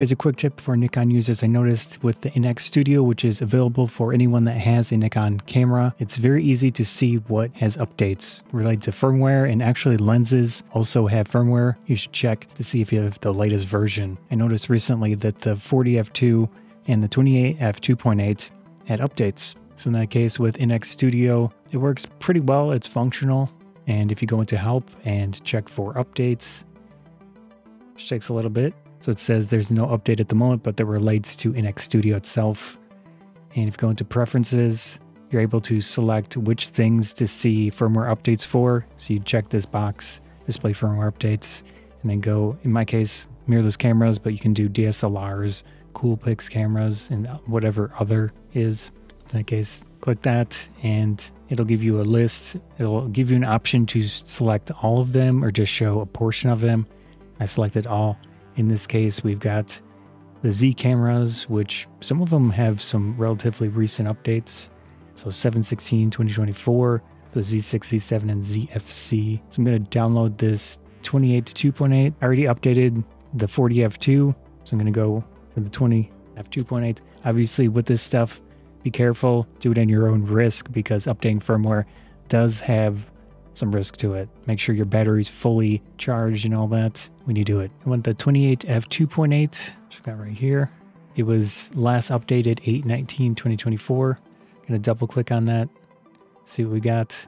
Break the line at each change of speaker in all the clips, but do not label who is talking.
As a quick tip for Nikon users, I noticed with the NX Studio, which is available for anyone that has a Nikon camera, it's very easy to see what has updates related to firmware and actually lenses also have firmware. You should check to see if you have the latest version. I noticed recently that the 40F2 and the 28F2.8 had updates. So in that case with NX Studio, it works pretty well. It's functional. And if you go into help and check for updates, which takes a little bit, so it says there's no update at the moment, but that relates to NX Studio itself. And if you go into preferences, you're able to select which things to see firmware updates for. So you check this box, display firmware updates, and then go, in my case, mirrorless cameras, but you can do DSLRs, Coolpix cameras, and whatever other is. In that case, click that and it'll give you a list. It'll give you an option to select all of them or just show a portion of them. I selected all. In this case, we've got the Z cameras, which some of them have some relatively recent updates. So 716 2024, the Z6, Z7, and ZFC. So I'm going to download this 28 to 2.8. I already updated the 40F2, so I'm going to go for the 20F2.8. Obviously, with this stuff, be careful, do it at your own risk because updating firmware does have some risk to it. Make sure your battery's fully charged and all that when you do it. I want the 28F2.8, which I've got right here. It was last updated 8-19 2024. Gonna double click on that, see what we got.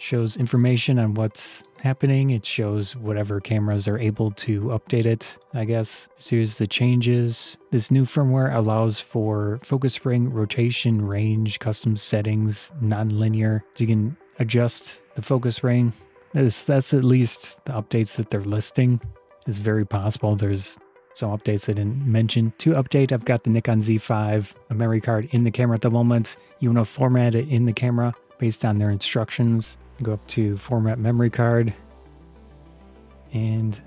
Shows information on what's happening. It shows whatever cameras are able to update it, I guess. So here's the changes. This new firmware allows for focus ring, rotation, range, custom settings, non-linear. So you can adjust the focus ring. That's, that's at least the updates that they're listing. It's very possible there's some updates I didn't mention. To update, I've got the Nikon Z5, a memory card in the camera at the moment. You want to format it in the camera based on their instructions. Go up to format memory card and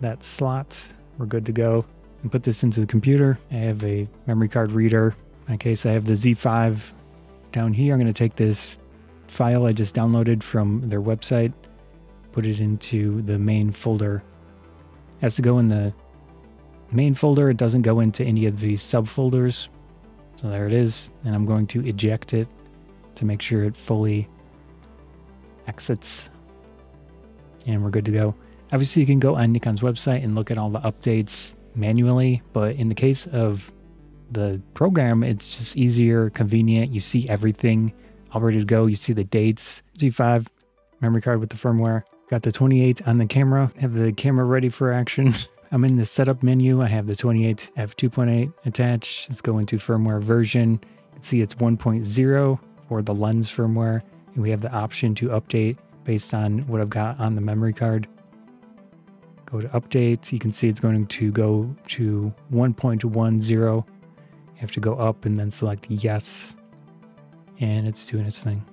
that slot, we're good to go. And put this into the computer. I have a memory card reader. In my case, I have the Z5 down here. I'm going to take this file I just downloaded from their website, put it into the main folder. It has to go in the main folder. It doesn't go into any of these subfolders. So there it is. And I'm going to eject it to make sure it fully exits. And we're good to go. Obviously, you can go on Nikon's website and look at all the updates manually, but in the case of the program, it's just easier, convenient. You see everything all ready to go. You see the dates, Z5 memory card with the firmware. Got the 28 on the camera, have the camera ready for action. I'm in the setup menu. I have the 28 f2.8 attached. Let's go into firmware version. You can see it's 1.0 for the lens firmware. And we have the option to update based on what I've got on the memory card. Go to updates. You can see it's going to go to 1.10. You have to go up and then select yes and it's doing its thing.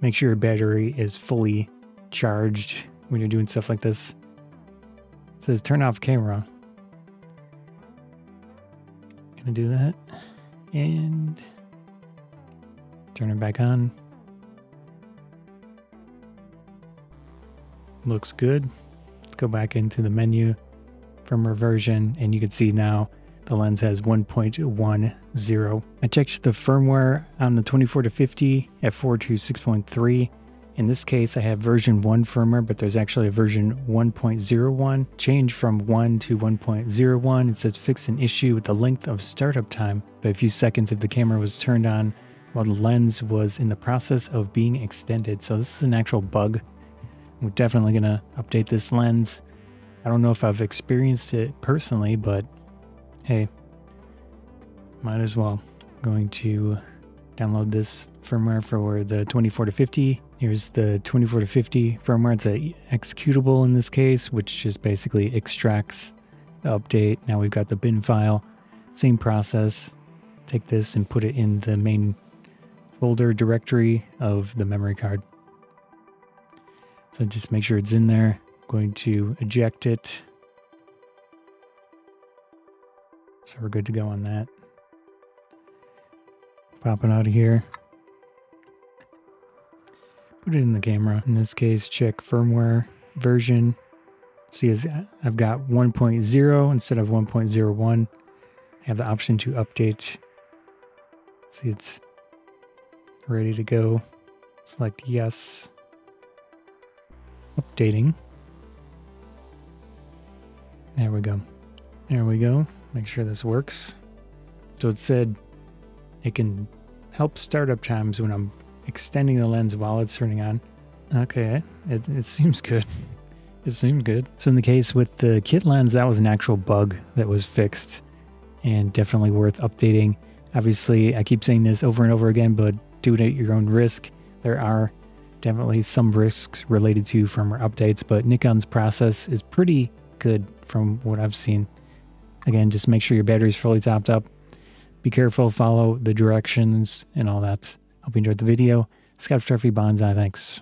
Make sure your battery is fully charged when you're doing stuff like this. It says turn off camera. Gonna do that. And turn it back on. Looks good. Go back into the menu firmware version and you can see now the lens has 1.10. I checked the firmware on the 24 to 50 at 4 to 6.3. In this case, I have version 1 firmware, but there's actually a version 1.01. Change from 1 to 1.01. It says fix an issue with the length of startup time by a few seconds if the camera was turned on while the lens was in the process of being extended. So this is an actual bug. We're definitely going to update this lens. I don't know if I've experienced it personally, but hey, might as well. I'm going to download this firmware for the 24 to 50. Here's the 24 to 50 firmware. It's a executable in this case, which just basically extracts the update. Now we've got the bin file. Same process. Take this and put it in the main folder directory of the memory card. So just make sure it's in there. I'm going to eject it So we're good to go on that. Popping out of here. Put it in the camera. In this case, check firmware version. See, I've got 1.0 instead of 1.01. I have the option to update. See, it's ready to go. Select yes. Updating. There we go. There we go. Make sure this works. So it said it can help startup times when I'm extending the lens while it's turning on. Okay, it, it seems good. It seemed good. So in the case with the kit lens, that was an actual bug that was fixed and definitely worth updating. Obviously, I keep saying this over and over again, but do it at your own risk. There are definitely some risks related to firmware updates, but Nikon's process is pretty good from what I've seen. Again, just make sure your battery's fully topped up. Be careful, follow the directions and all that. Hope you enjoyed the video. Scott's Photography Banzai, thanks.